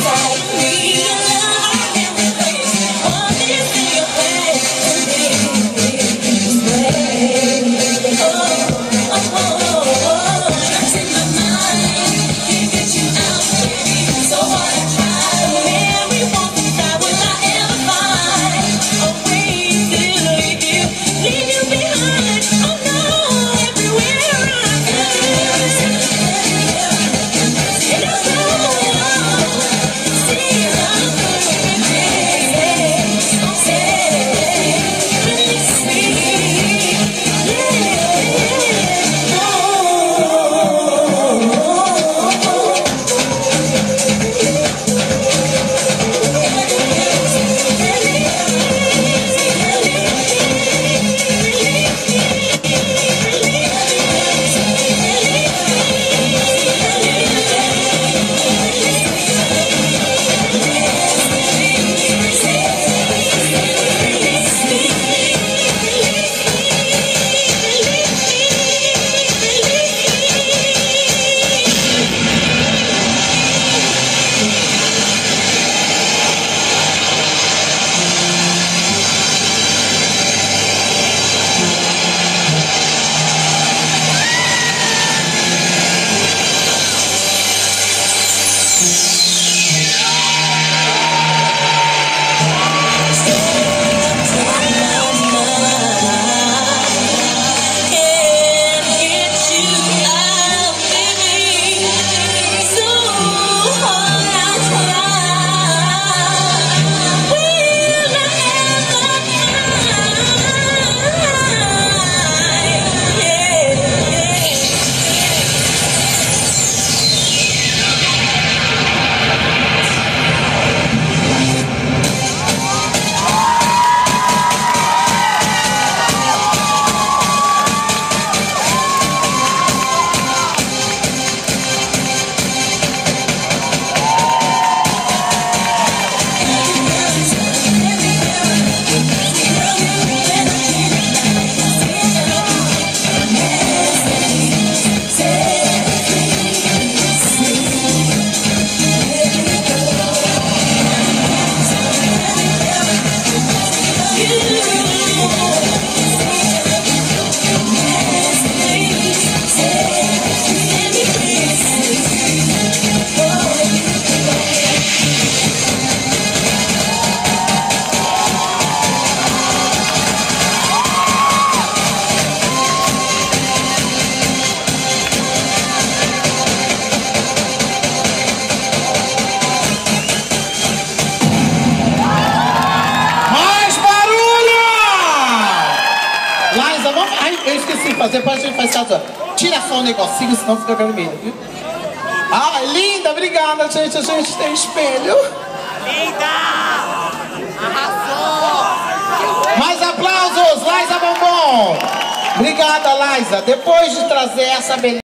that Thank. Fazer, depois a gente faz assim, tira só um negocinho, senão fica vermelho, viu? Ai, linda, obrigada, gente. A gente tem espelho. Linda! Arrasou! Mais aplausos, Liza Bombom. Obrigada, Liza. Depois de trazer essa beleza.